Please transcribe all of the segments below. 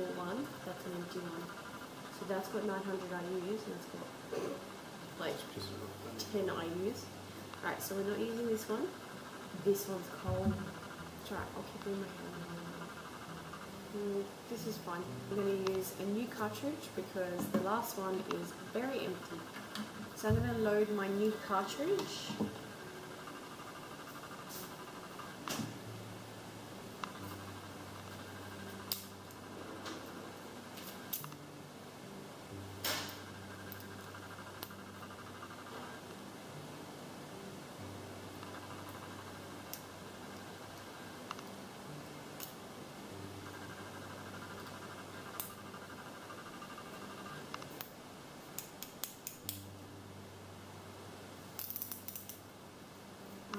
full one. That's an empty one. So that's got 900 IUs and that's got like 10 IUs. Alright, so we're not using this one. This one's cold. It's alright, I'll keep it in my hand. Mm, this is fine. I'm going to use a new cartridge because the last one is very empty. So I'm going to load my new cartridge.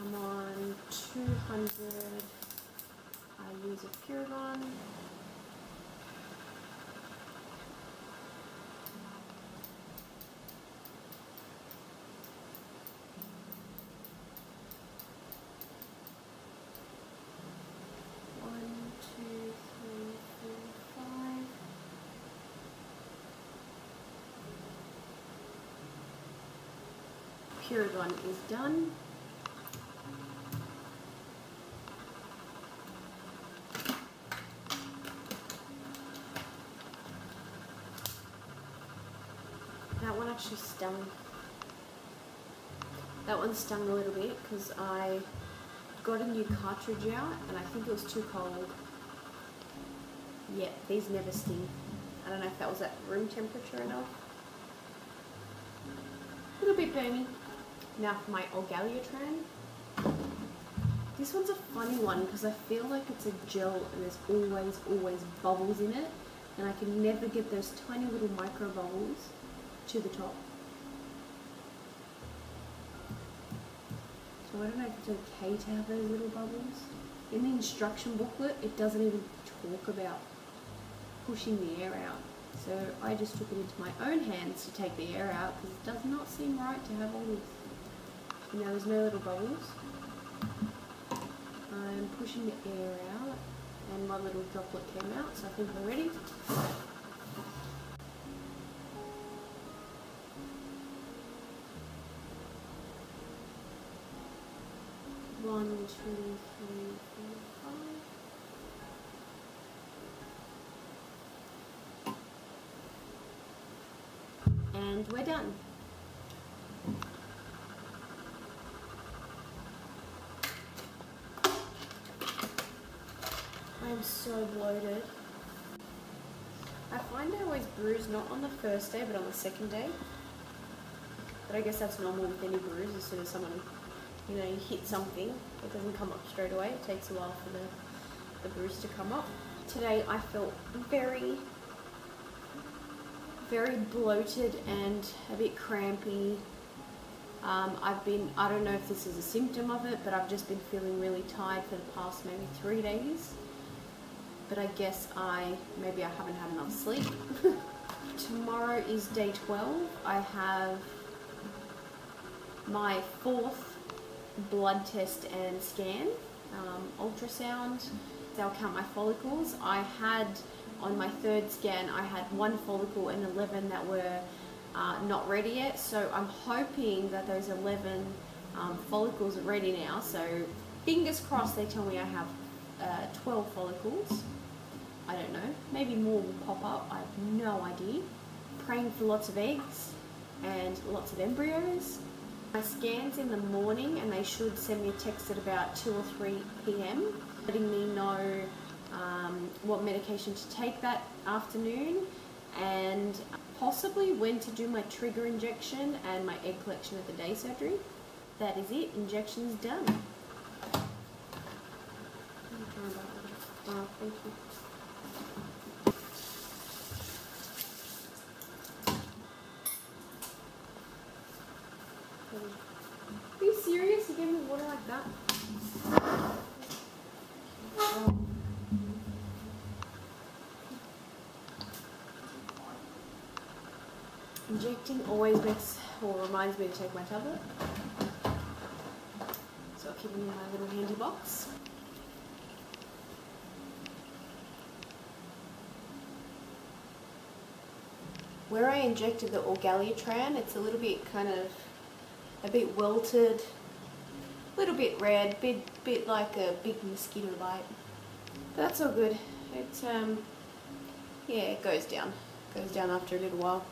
I'm on 200 I use a Puregon. One, two, three, four, five. Puregon is done. That one actually stung. That one stung a little bit because I got a new cartridge out and I think it was too cold. Yeah, these never sting. I don't know if that was at room temperature enough. A little bit burny. Now for my Orgalutran. This one's a funny one because I feel like it's a gel and there's always, always bubbles in it. And I can never get those tiny little micro bubbles to the top. So I don't know if it's okay to have those little bubbles. In the instruction booklet, it doesn't even talk about pushing the air out. So I just took it into my own hands to take the air out because it does not seem right to have all this. So now there's no little bubbles. I'm pushing the air out and my little droplet came out so I think we're ready. Two, three, four, five. And we're done. I'm so bloated. I find I always bruise not on the first day but on the second day. But I guess that's normal with any bruise as soon as someone you know, you hit something, it doesn't come up straight away. It takes a while for the, the bruise to come up. Today I felt very, very bloated and a bit crampy. Um, I've been, I don't know if this is a symptom of it, but I've just been feeling really tired for the past maybe three days. But I guess I, maybe I haven't had enough sleep. Tomorrow is day 12. I have my fourth blood test and scan, um, ultrasound. They'll count my follicles. I had on my third scan, I had one follicle and 11 that were uh, not ready yet. So I'm hoping that those 11 um, follicles are ready now. So fingers crossed they tell me I have uh, 12 follicles. I don't know. Maybe more will pop up. I have no idea. Praying for lots of eggs and lots of embryos. My scan's in the morning and they should send me a text at about 2 or 3 p.m. letting me know um, what medication to take that afternoon and possibly when to do my trigger injection and my egg collection at the day surgery. That is it, injection's done. Oh, thank you. Are you Injecting always makes or reminds me to take my tablet. So I'll keep it in my little handy box. Where I injected the Orgalutran, it's a little bit kind of a bit wilted, little bit red, bit bit like a big mosquito bite. That's all good. It's um yeah, it goes down. Goes down after a little while.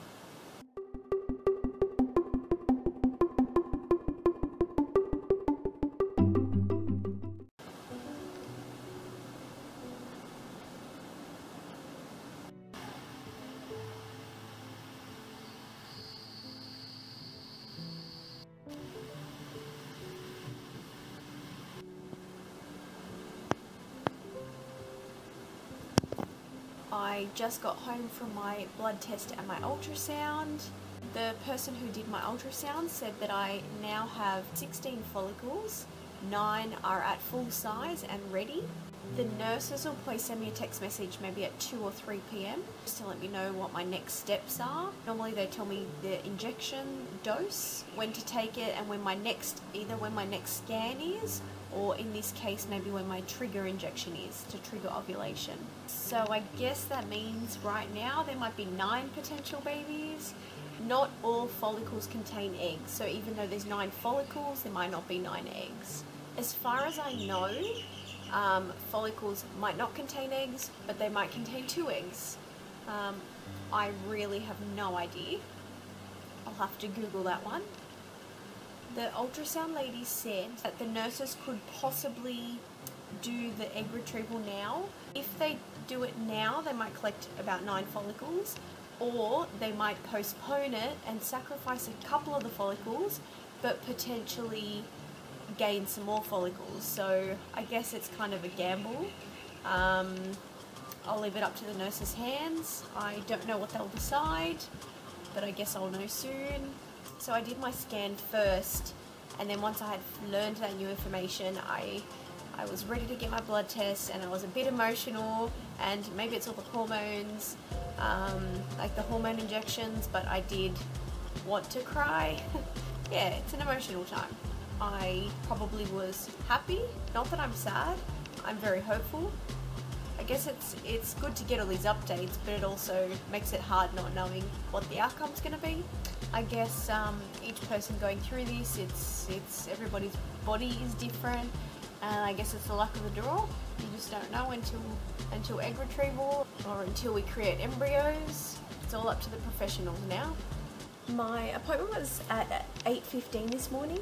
I just got home from my blood test and my hmm. ultrasound. The person who did my ultrasound said that I now have 16 follicles, 9 are at full size and ready. The nurses will please send me a text message maybe at 2 or 3 pm just to let me know what my next steps are. Normally they tell me the injection dose, when to take it and when my next, either when my next scan is or in this case maybe when my trigger injection is to trigger ovulation. So I guess that means right now there might be 9 potential babies. Not all follicles contain eggs, so even though there's 9 follicles there might not be 9 eggs. As far as I know, um, follicles might not contain eggs, but they might contain two eggs. Um, I really have no idea. I'll have to Google that one. The ultrasound lady said that the nurses could possibly do the egg retrieval now. If they do it now, they might collect about nine follicles, or they might postpone it and sacrifice a couple of the follicles, but potentially gain some more follicles. So I guess it's kind of a gamble. Um, I'll leave it up to the nurse's hands. I don't know what they'll decide, but I guess I'll know soon. So I did my scan first, and then once I had learned that new information, I I was ready to get my blood test, and I was a bit emotional, and maybe it's all the hormones, um, like the hormone injections, but I did want to cry. yeah, it's an emotional time. I probably was happy, not that I'm sad, I'm very hopeful. I guess it's it's good to get all these updates, but it also makes it hard not knowing what the outcome's going to be. I guess um, each person going through this, it's it's everybody's body is different, and I guess it's the luck of the draw. You just don't know until until egg retrieval or until we create embryos. It's all up to the professionals now. My appointment was at 8.15 this morning.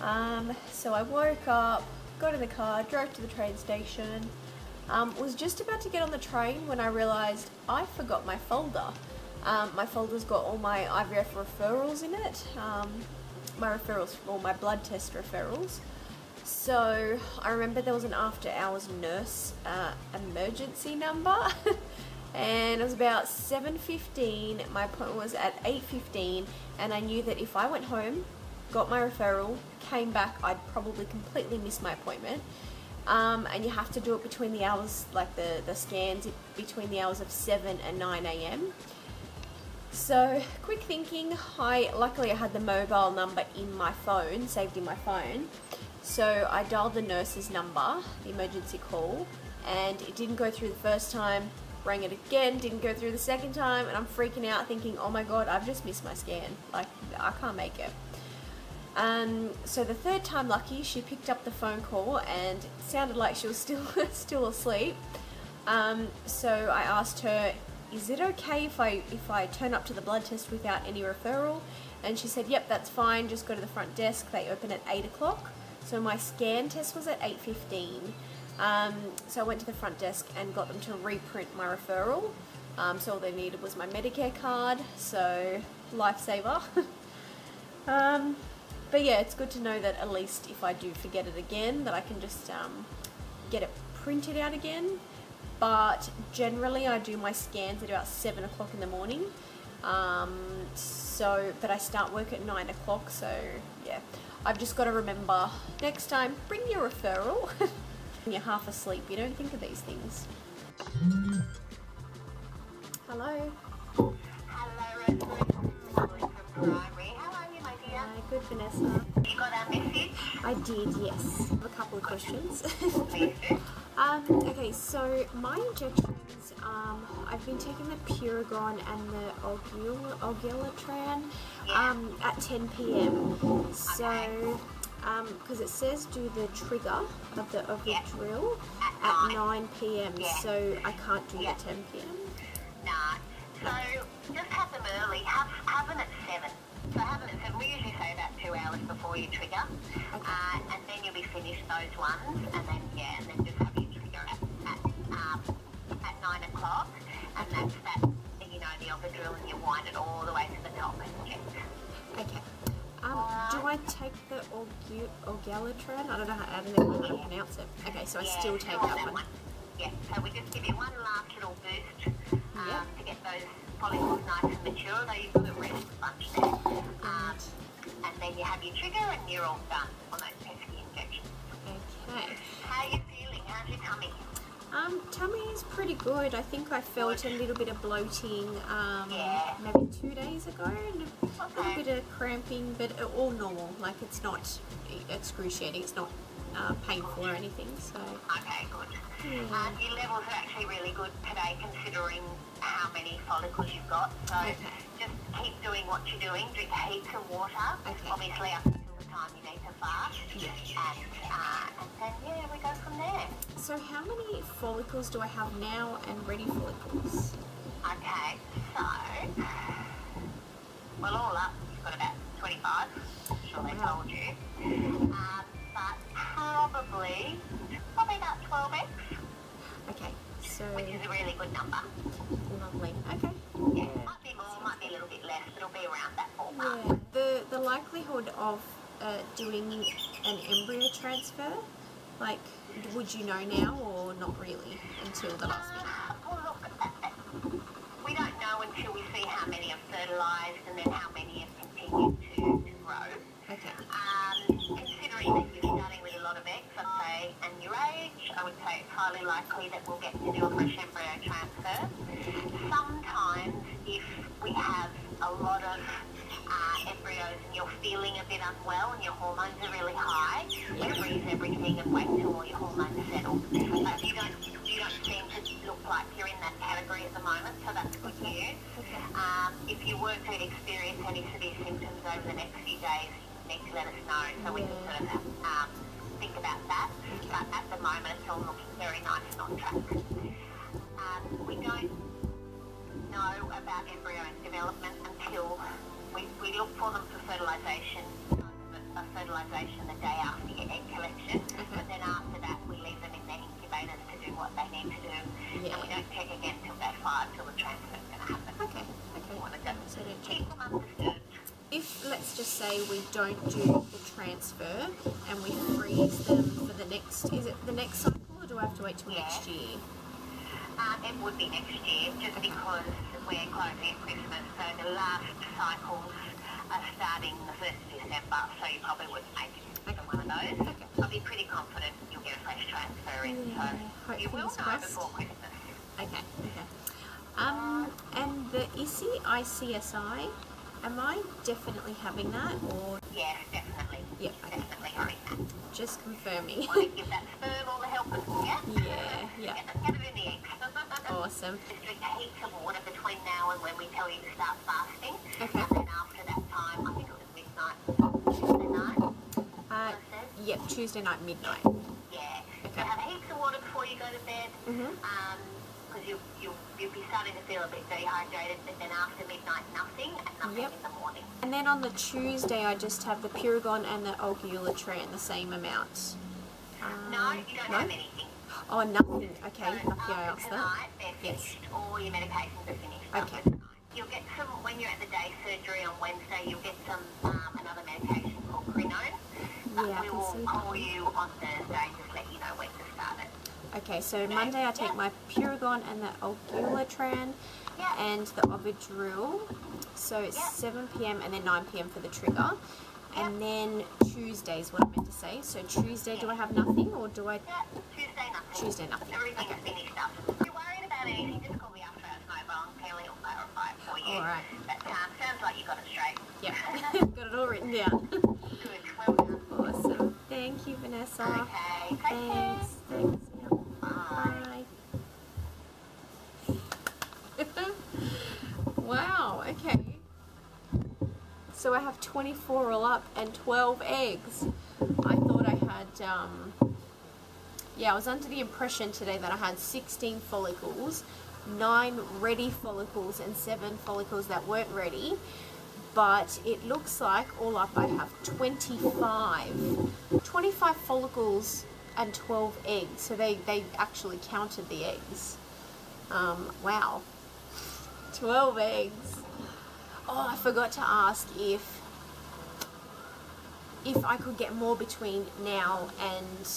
Um, so I woke up, got in the car, drove to the train station, um, was just about to get on the train when I realised I forgot my folder. Um, my folder's got all my IVF referrals in it, um, my referrals, all my blood test referrals. So I remember there was an after hours nurse uh, emergency number and it was about 7.15, my appointment was at 8.15 and I knew that if I went home, got my referral, came back, I'd probably completely miss my appointment. Um, and you have to do it between the hours, like the, the scans, between the hours of 7 and 9 a.m. So, quick thinking, I luckily I had the mobile number in my phone, saved in my phone. So I dialed the nurse's number, the emergency call, and it didn't go through the first time, rang it again, didn't go through the second time, and I'm freaking out thinking, oh my god, I've just missed my scan. Like, I can't make it. Um, so the third time lucky, she picked up the phone call and sounded like she was still still asleep. Um, so I asked her, "Is it okay if I if I turn up to the blood test without any referral?" And she said, "Yep, that's fine. Just go to the front desk. They open at eight o'clock." So my scan test was at eight fifteen. Um, so I went to the front desk and got them to reprint my referral. Um, so all they needed was my Medicare card. So lifesaver. um, but yeah, it's good to know that at least if I do forget it again, that I can just um, get it printed out again. But generally, I do my scans at about 7 o'clock in the morning. Um, so, but I start work at 9 o'clock, so yeah. I've just got to remember next time, bring your referral. you're half asleep, you don't think of these things. Hello. Hello, Melissa. You got our message? I did, yes. I have a couple of questions. Um, okay, so my injections, um, I've been taking the Puregon and the Orgalutran um, at 10 p.m. So, because it says do the trigger of the of the drill At at 9 p.m. So I can't do the 10 p.m. Nah. So just have them early. Have, have them at 7. So have them at 7. We usually say about two hours before you trigger. Uh, and then you'll be finished those ones. And then, yeah, and then just have your trigger at, at, um, at 9 o'clock. And that's that, you know, the Ovidrel and you wind it all the way to the top and inject. Okay. Um, do I take the Orgalutran? I don't know how, I don't know how to pronounce it. Okay, so I Yeah, still take sure, that one. Yeah, so we just give you one last little boost um, Yep. to get those follicles nice and mature, though you've got a rest bunch there. You have your trigger and you're all done on those pesky injections. Okay. How are you feeling? How's your tummy? Um, tummy is pretty good. I think I felt a little bit of bloating um, Yeah. maybe two days ago and a little bit of cramping, but all normal. Like it's not excruciating. It's not uh, painful or anything. So Okay, good. Yeah. Um, your levels are actually really good today considering how many follicles you've got. So Okay. Just keep doing what you're doing. Drink heaps of water. Okay. Obviously up until the time you need to fast. Yeah. And, uh, and then, yeah, we go from there. so how many follicles do I have now and ready follicles? Okay, so, well, all up, you've got about 25. I'm sure they Wow. told you. Um, but probably, probably about 12x, Okay. So which is a really good number. lovely. Okay. Yeah, might be more, might be a little bit less, it'll be around that ballpark. Yeah. The the likelihood of uh, doing an embryo transfer, like, would you know now or not really until the last minute? Uh, well, look, we don't know until we see how many have fertilised and then how many have continued to, to grow. Okay. Um, considering that you're starting with a lot of eggs, I'd say, and your age, I would say it's highly likely that we'll get to do a fresh embryo transfer. Sometimes, if we have a lot of uh, embryos and you're feeling a bit unwell and your hormones are really high, you freeze everything and wait till all your hormones settle. But you don't, you don't seem to look like you're in that category at the moment, so that's good news. Um, if you were to experience any severe symptoms over the next few days, you need to let us know so we can sort of um, think about that. But at the moment, it's all looking very nice and on track. Um, we don't know about embryo development until we, we look for them for fertilisation, uh, fertilisation the day after your egg collection. But then after that, we leave them in their incubators to do what they need to do. And we Yeah. don't check again till day five, till the transfer's going to happen. Okay. Okay. We want to just So don't check. keep them undisturbed. If let's just say we don't do the transfer and we freeze them for the next, is it the next cycle or do I have to wait till Yeah. next year? Um, it would be next year, just because we're closing at Christmas, so the last cycles are starting the 1st of December, so you probably wouldn't make it to one of those. I'll be pretty confident you'll get a fresh transfer in, Yeah, so you will know crossed. before Christmas. Okay. Okay. Um, and the ICI ICSI, am I definitely having that or Yes, definitely. Yep, okay. Definitely having that. just confirming? Want to give that sperm all the help it can get? yeah. Yeah. Get it, get it in the eggs. Awesome. Just drink heaps of water between now and when we tell you to start fasting. Okay. And then after that time, I think it was midnight, Tuesday night, Uh, yep. Tuesday night midnight. Yeah. Okay. So have heaps of water before you go to bed. Mhm. Um, because you, you, you'll be starting to feel a bit dehydrated, but then after midnight, nothing, and nothing Yep. in the morning. And then on the Tuesday, I just have the Puregon and the Orgalutran, the same amount. Um, No, you don't no? have anything. Oh, nothing. Okay, So lucky I asked tonight, they're Yes. All your medications are finished. Okay. You'll get some, when you're at the day surgery on Wednesday, you'll get some, um, another medication called Crinone. But Yeah, I we can will call you on Thursday and just let you know when to start it. Okay, so Monday I take my Puregon and the Orgalutran Yeah. and the Ovidrel. So it's Yeah. 7 p.m. and then 9 p.m. for the trigger. And then Tuesday is what I meant to say. So Tuesday, do I have nothing or do I? Yeah, Tuesday nothing. Tuesday nothing. Everything's Okay. finished up. If you're worried about anything, just call me after hours mobile Kelly will clarify it for you. All right. That um, sounds like you got it straight. Yep, got it all written down. Good. Awesome. Thank you, Vanessa. Okay, take care. Thanks. Thanks. Yeah. Bye. wow, okay. So I have 24 all up and 12 eggs. I thought I had, um, yeah, I was under the impression today that I had 16 follicles, 9 ready follicles and 7 follicles that weren't ready. But it looks like all up I have 25. 25 follicles and 12 eggs. So they, they actually counted the eggs. Um, wow. 12 eggs. Oh, I forgot to ask if if I could get more between now and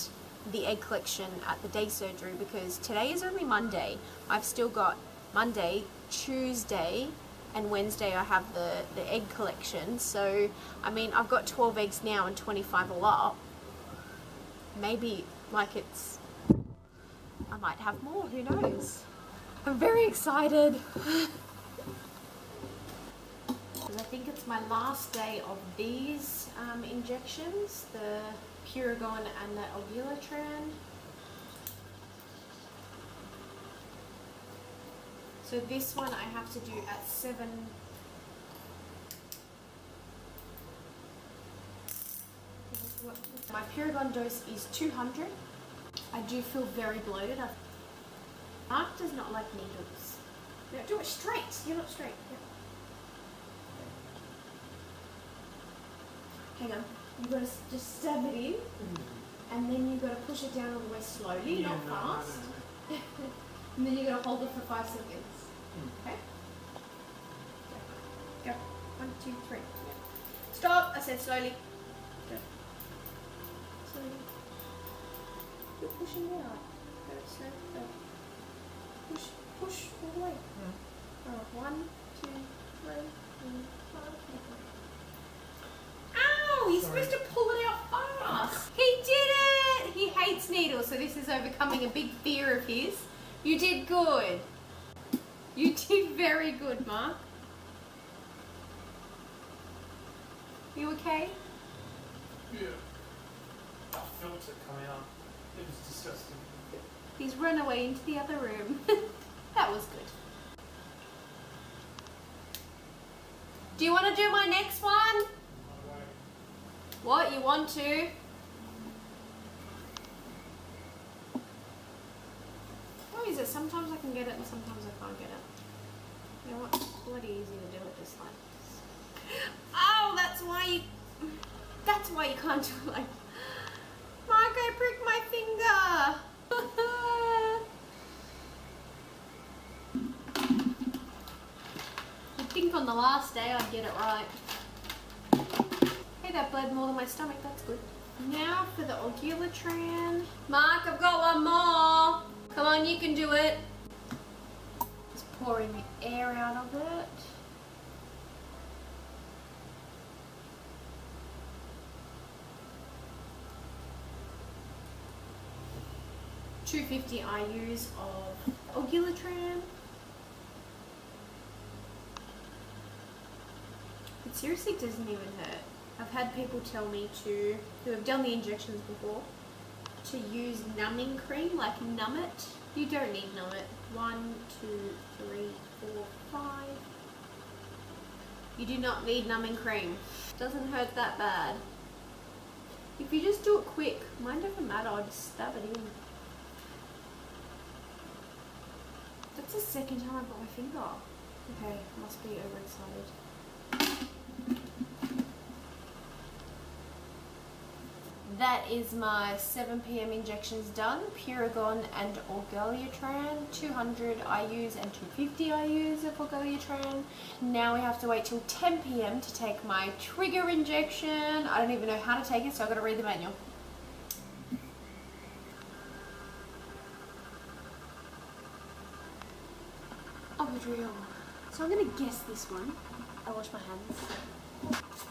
the egg collection at the day surgery because today is only Monday. I've still got Monday, Tuesday, and Wednesday I have the, the egg collection. So, I mean, I've got 12 eggs now and 25 a lot. Maybe, like, it's. I might have more, who knows? I'm very excited. Because I think it's my last day of these um, injections, the Puregon and the Orgalutran. So this one I have to do at 7 My Puregon dose is 200. I do feel very bloated. I've... Mark does not like needles. No, do it straight. You're not straight. Hang on. you've gotta just stab it in, and then you've gotta push it down all the way slowly, not fast. and then you've gotta hold it for five seconds. Okay. Go. Go. One, two, three. Stop. I said slowly. Go. Slowly. You're pushing it out. Go slow. Go. Push. Push all the way. Oh, one, two, three, four, five, six, seven. Ow! Supposed to pull it out fast. He did it! He hates needles, so this is overcoming a big fear of his. You did good. You did very good, Mark. You okay? Yeah. I felt it coming out. It was disgusting. He's run away into the other room. that was good. Do you want to do my next one? What, you want to? What is it? Sometimes I can get it and sometimes I can't get it. You know what? It's bloody easy to do it this. Oh, that's why you... That's why you can't do it like... Mark, I pricked my finger! I think on the last day I'd get it right. That bled more than my stomach. That's good. Now for the Orgalutran. Mark, I've got one more. Come on, you can do it. Just pouring the air out of it. Two fifty IU's of Orgalutran. It seriously doesn't even hurt. I've had people tell me to, who have done the injections before, to use numbing cream, like numb it. You don't need numb it. One, two, three, four, five. You do not need numbing cream. Doesn't hurt that bad. If you just do it quick, mine doesn't matter, I'll just stab it in. That's the second time I got my finger. Okay, must be overexcited. That is my 7 p.m. injections done. Puregon and Orgalutran, 200 IUs and 250 IUs of Orgalutran. Now we have to wait till 10 p.m. to take my trigger injection. I don't even know how to take it, so I've got to read the manual. Oh, Ovidrel. So I'm going to guess this one. I wash my hands.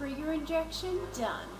Trigger injection done.